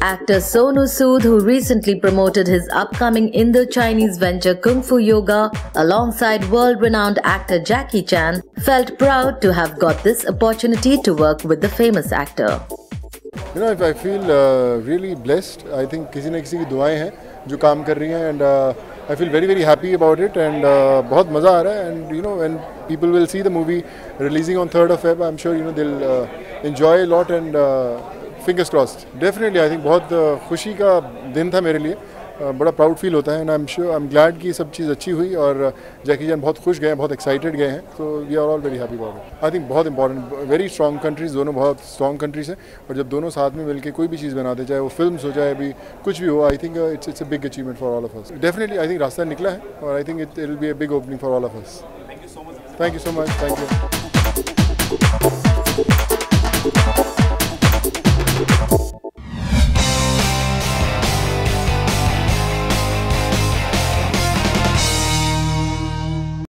Actor Sonu Sood, who recently promoted his upcoming Indo-Chinese venture Kung Fu Yoga alongside world-renowned actor Jackie Chan, felt proud to have got this opportunity to work with the famous actor. You know, I feel uh, really blessed. I think किसी न किसी की दुआएं हैं जो काम कर रही हैं and uh, I feel very very happy about it and uh, बहुत मज़ा आ रहा है and you know when people will see the movie releasing on 3rd of Feb, I'm sure you know they'll uh, enjoy a lot and uh, fingers crossed definitely I think बहुत खुशी का दिन था मेरे लिए. बड़ा प्राउड फील होता है and I am sure I am glad कि सब चीज़ अच्छी हुई और जैकी जान बहुत खुश गए, बहुत एक्साइटेड गए हैं. तो we are all very happy about it I think बहुत इंपॉर्टेंट वेरी स्ट्रॉन्ग कंट्रीज़ दोनों बहुत स्ट्रॉन्ग कंट्रीज़ हैं. और जब दोनों साथ में मिलकर कोई भी चीज़ बनाते, चाहे वो फ़िल्म हो, चाहे अभी कुछ भी हो I think it's it's a big achievement for all of us definitely I think रास्ता निकला है और I think it will be a big opening for all of us thank you so much thank you